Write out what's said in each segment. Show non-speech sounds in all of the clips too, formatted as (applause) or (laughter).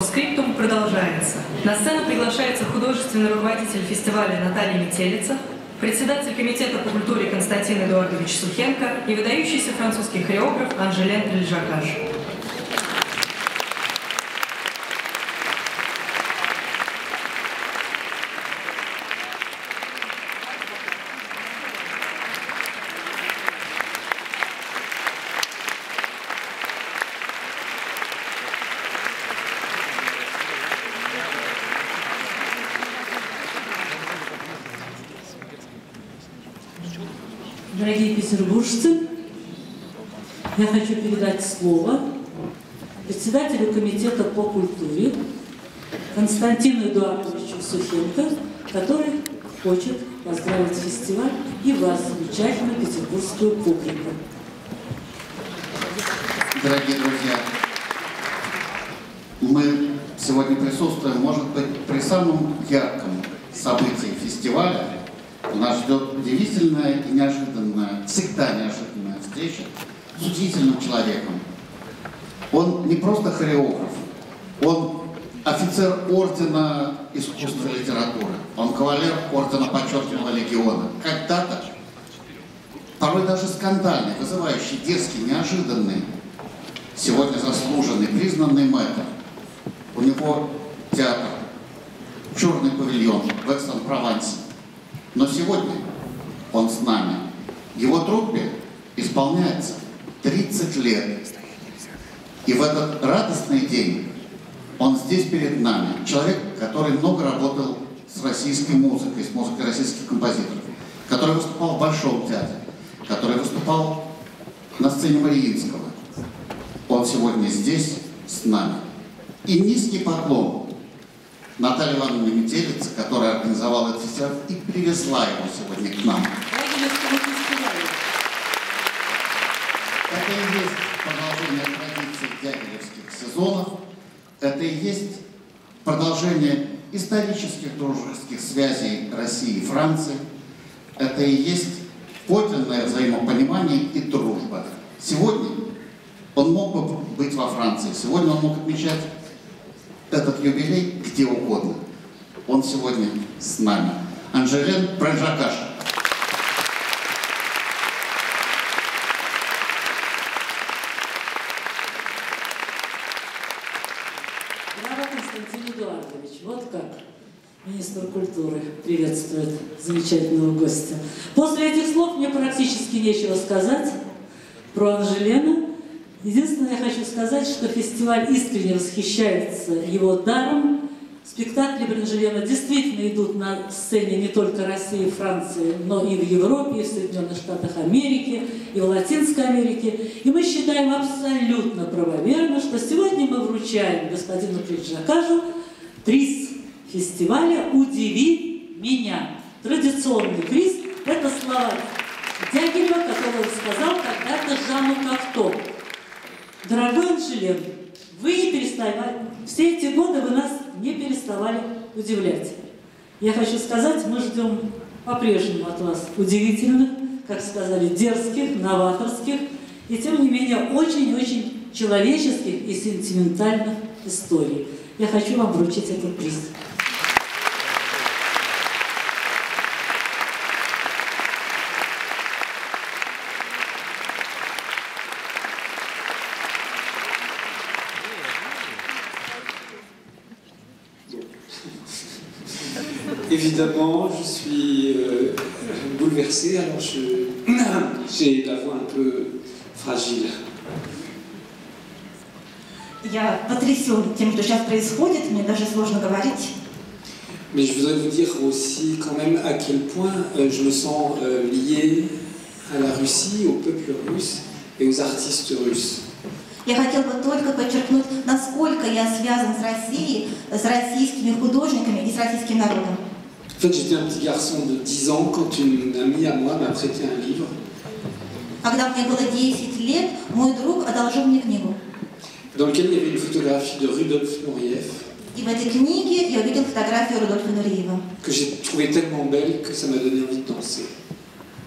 Скриптум продолжается. На сцену приглашается художественный руководитель фестиваля Наталья Метелица, председатель комитета по культуре Константин Эдуардович Сухенко и выдающийся французский хореограф Анжелен Эльжакаш. Дорогие петербуржцы, я хочу передать слово председателю комитета по культуре Константину Эдуардовичу Сухенко, который хочет поздравить фестиваль и вас, замечательную петербургскую публику. Дорогие друзья, мы сегодня присутствуем, может быть, при самом ярком событии фестиваля. Нас ждет удивительная и неожиданная, всегда неожиданная встреча с удивительным человеком. Он не просто хореограф, он офицер ордена искусства и литературы, он кавалер ордена почетного легиона. Когда-то, порой даже скандальный, вызывающий, дерзкий, неожиданный, сегодня заслуженный, признанный мэтр. У него театр, черный павильон в Экстон-Провансе. Но сегодня он с нами. Его труппе исполняется 30 лет. И в этот радостный день он здесь перед нами. Человек, который много работал с российской музыкой, с музыкой российских композиторов, который выступал в Большом театре, который выступал на сцене Мариинского. Он сегодня здесь с нами. И низкий поклон Наталье Ивановне Метелице, которая организовала этот фестиваль и привезла его сегодня к нам. Это и есть продолжение традиций дягилевских сезонов. Это и есть продолжение исторических дружеских связей России и Франции. Это и есть подлинное взаимопонимание и дружба. Сегодня он мог бы быть во Франции, сегодня он мог отмечать этот юбилей где угодно. Он сегодня с нами. Анжелен Прожакаш. Браво, Константин Эдуардович. Вот как министр культуры приветствует замечательного гостя. После этих слов мне практически нечего сказать про Анжелена. Единственное, я хочу сказать, что фестиваль искренне восхищается его даром. Спектакли Бранжелена действительно идут на сцене не только России и Франции, но и в Европе, и в Соединенных Штатах Америки, и в Латинской Америке. И мы считаем абсолютно правомерно, что сегодня мы вручаем господину Приджакажу приз фестиваля «Удиви меня». Традиционный приз – это слова Дягилева, который он сказал когда-то Жанну Кавто. Дорогой Анжелен, вы не переставали, все эти годы вы нас не переставали удивлять. Я хочу сказать, мы ждем по-прежнему от вас удивительных, как сказали, дерзких, новаторских и, тем не менее, очень-очень человеческих и сентиментальных историй. Я хочу вам вручить этот приз. Évidemment, je suis euh, bouleversé, alors je- (coughs) j'ai la voix un peu fragile. Я потрясен тем, что сейчас происходит, мне даже сложно говорить. Mais je voudrais vous dire aussi quand même à quel point euh, je me sens euh, lié à la Russie, au peuple russe et aux artistes russes. Я хотел бы только подчеркнуть, насколько я связан с Россией, с российскими художниками и с российским народом. En fait, j'étais un petit garçon de 10 ans quand une amie à moi m'a prêté un livre. Когда мне было 10 лет, мой друг одолжил мне книгу. dans lequel il y avait une photographie de Rudolf Nureyev И в этой книге я увидел фотографию Рудольфа Нуриева. que j'ai trouvée tellement belle que ça m'a donné envie de danser.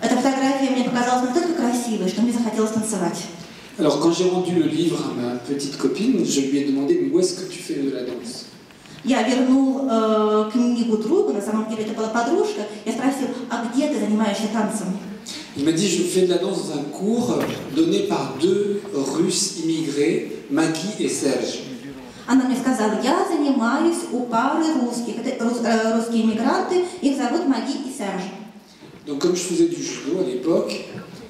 Эта фотография мне показалась настолько красивой, что мне захотелось танцевать. Alors quand j'ai rendu le livre à ma petite copine, je lui ai demandé mais où est-ce que tu fais de la danse Я вернул э, книгу другу, на самом деле это была подружка. Я спросил, а где ты занимаешься танцем? Il m'a dit je fais de la danse dans un cours donné par deux Russes immigrés, Maggie et Serge. Она мне сказала, я занимаюсь у пары русских. Это рус- э, русские иммигранты, их зовут Маги и Серж. Donc comme je faisais du judo à l'époque,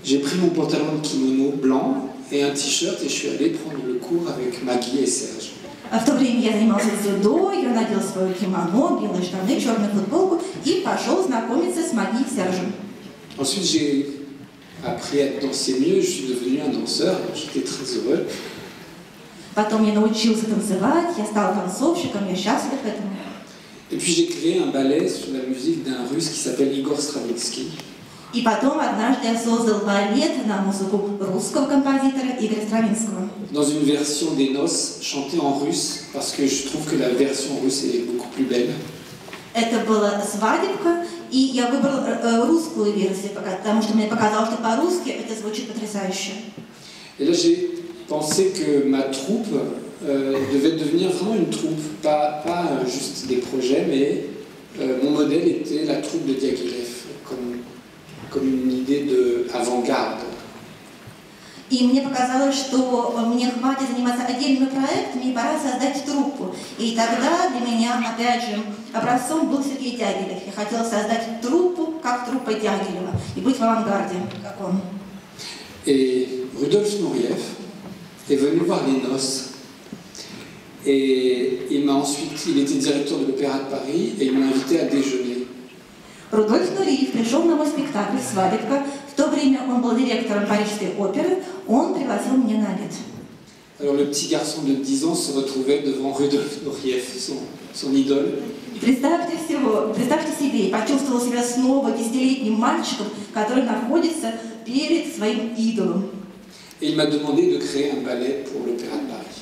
j'ai pris mon pantalon de kimono blanc et un t-shirt et je suis allé prendre le cours avec Maggie et Serge. А В то время я занимался дзюдо, я надел свое кимоно, белые штаны, черную футболку и пошел знакомиться с Маги и Сержем. Ensuite j'ai appris à danser mieux, je suis devenu un danseur, j'étais très heureux. Потом я научился танцевать, я стал танцовщиком, я счастлив этому. Et puis j'ai créé un ballet sur la musique d'un russe qui s'appelle Igor Stravinsky. И потом однажды я создал балет на музыку русского композитора Игоря Стравинского. dans une version des noces chantée en russe, parce que je trouve que la version russe est beaucoup plus belle. Это была свадебка, и я выбрал э, э, русскую версию, пока- потому что мне показалось, что по-русски это звучит потрясающе. Et là, j'ai pensé que ma troupe euh, devait devenir vraiment une troupe, pas, pas euh, juste des projets, mais euh, mon modèle était la troupe de Diaghilev, comme, Comme une idée de avant-garde. И мне показалось, что мне хватит заниматься отдельными проектами, и пора создать труппу. И тогда для меня, опять же, образцом был Сергей Дягилев. Я хотела создать труппу, как труппа Дягилева, и быть в авангарде, как он. Et Rudolf Nureyev est venu voir les noces. Et il m'a ensuite, il était directeur de l'Opéra de Paris, et il m'a invité à déjeuner. Рудольф Нуриев пришел на мой спектакль «Свадебка». В то время он был директором Парижской оперы. Он пригласил меня на обед. Alors le petit garçon de 10 ans se retrouvait devant Rudolf Nureyev, son, son idole. Представьте, всего, представьте себе, почувствовал себя снова десятилетним мальчиком, который находится перед своим идолом. Et il m'a demandé de créer un ballet pour l'Opéra de Paris.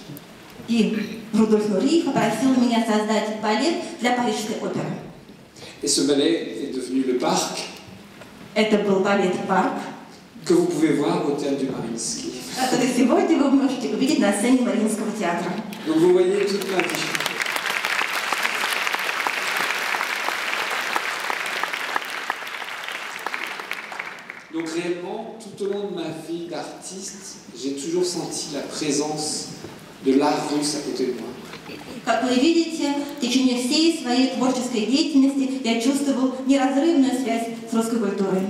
И Рудольф Нуриев попросил меня создать балет для Парижской оперы. Et ce ballet est devenu le parc Это был балет «Парк», que vous pouvez voir au théâtre du Mariinsky. который сегодня вы можете увидеть на сцене Мариинского театра. Donc vous voyez toute ma vie. Donc réellement, tout au long de ma vie d'artiste, j'ai toujours senti la présence de l'art russe à côté de moi. Как вы видите, в течение всей своей творческой деятельности я чувствовал неразрывную связь с русской культурой.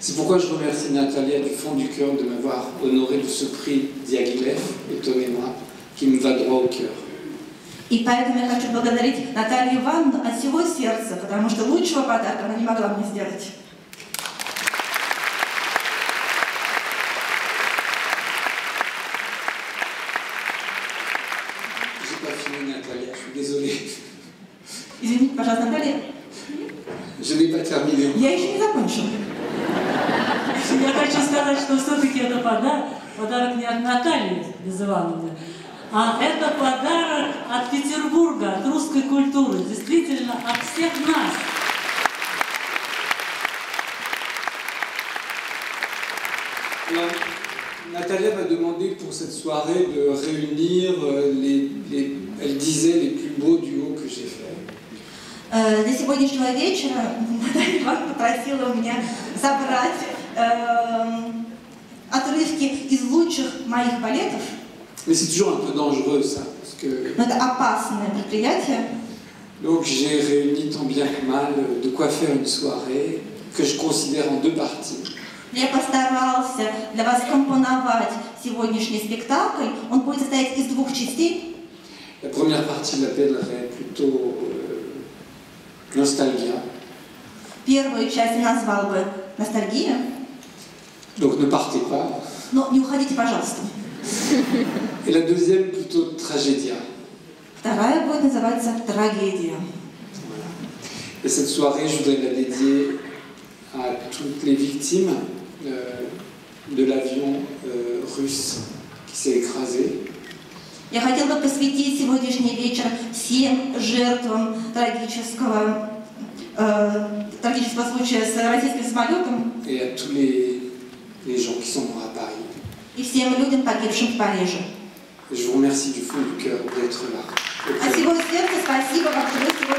C'est pourquoi je remercie Natalia du fond du cœur de m'avoir honoré de ce prix Diaghilev, étonnez-moi, qui me va droit au cœur. И поэтому я хочу благодарить Наталью Ивановну от всего сердца, потому что лучшего подарка она не могла мне сделать. J'ai pas fini Natalia, je suis désolé. Извините, пожалуйста, Наталья, Je n'ai pas terminé. я еще не закончила. Я хочу сказать, что все-таки это подарок, не от Натальи Безывановны, а это подарок от Петербурга, от русской культуры, действительно от всех нас. Alors, Natalia m'a demandé pour cette soirée de réunir euh, les, les- elle disait, les plus beaux duos que j'ai faits. Э, Для сегодняшнего вечера (laughs) Наталья попросила у меня забрать эм, отрывки из лучших моих балетов. Mais c'est toujours un peu dangereux ça, parce que Но это опасное предприятие. donc j'ai réuni tant bien que mal euh, de quoi faire une soirée que je considère en deux parties. Я постарался для вас компоновать сегодняшний спектакль. Он будет состоять из двух частей. La première partie l'appellerait plutôt euh, Nostalgia, Первую часть назвал бы «Ностальгия». donc ne partez pas. Но не уходите, пожалуйста. Et la deuxième plutôt Tragédia. Вторая будет называться «Трагедия». Voilà. Et cette soirée, je voudrais la dédier à toutes les victimes euh, de l'avion euh, russe qui s'est écrasé. Я хотела бы посвятить сегодняшний вечер всем жертвам трагического, э, трагического случая с российским самолетом et à tous les, les gens qui sont morts. И всем людям, погибшим в Париже. Je vous remercie du fond du cœur d'être là. От всего сердца спасибо вам, что вы